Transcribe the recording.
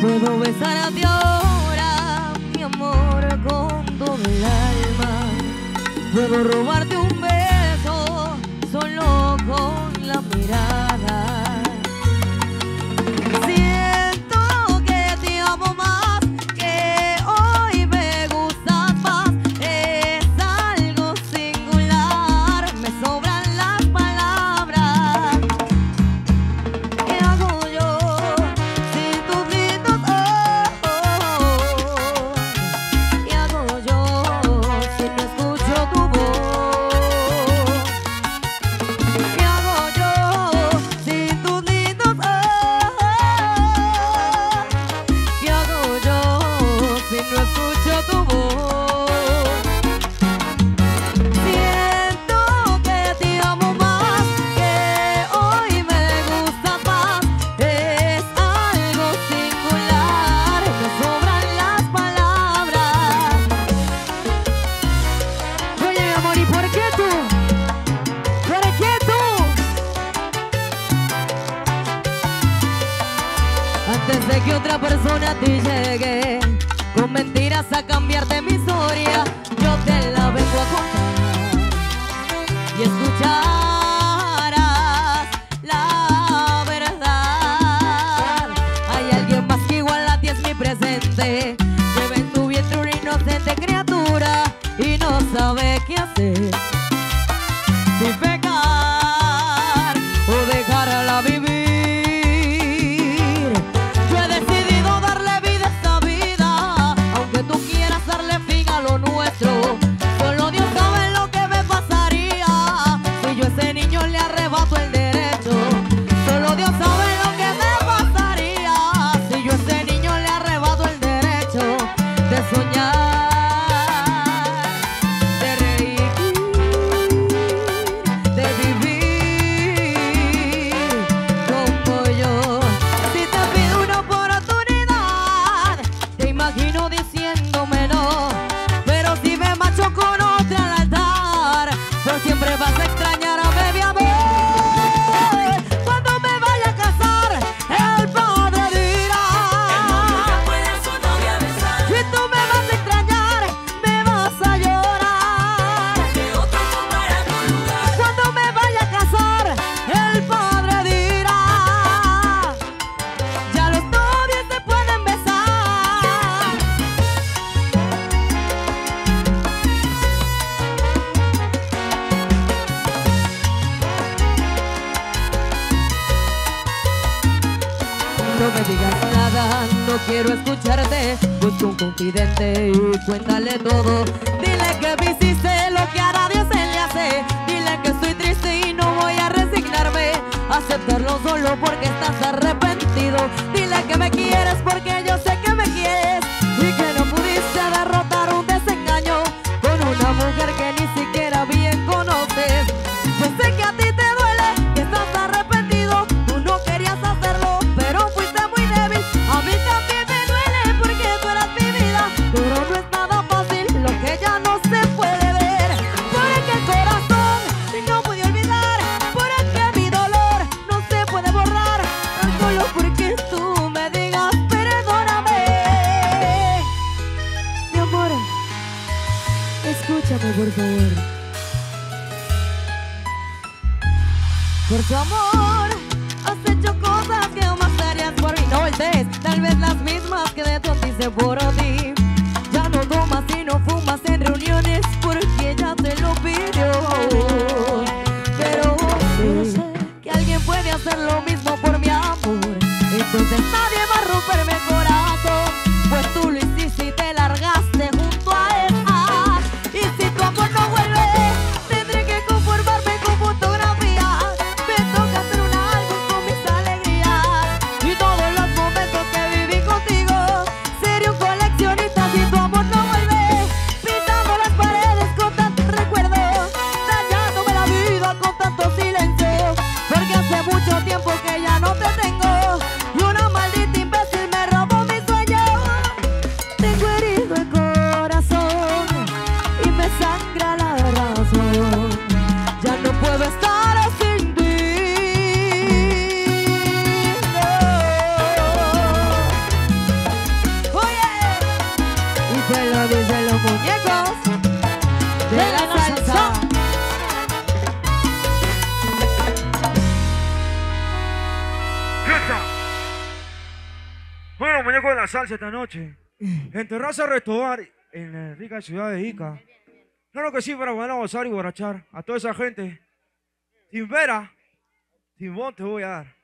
Puedo besar a ti ahora, mi amor, con todo el alma. Puedo robarte un beso. que otra persona te llegue. Con mentiras a cambiarte mi me digas nada, no quiero escucharte. Busca un confidente y cuéntale todo. Dile que me hiciste lo que a nadie se le hace. Dile que estoy triste y no voy a resignarme. Aceptarlo solo porque estás arrepentido. Dile que me quieres porque Por favor. Por tu amor has hecho cosas que jamás harías por mí. No voltees, tal vez las mismas que de ti hice por ti. Bueno, muñecos de la salsa esta noche. En Terraza Restaurar, en la rica ciudad de Ica. Claro que sí, pero van a gozar y borrachar a toda esa gente. Sin vera, sin vos te voy a dar.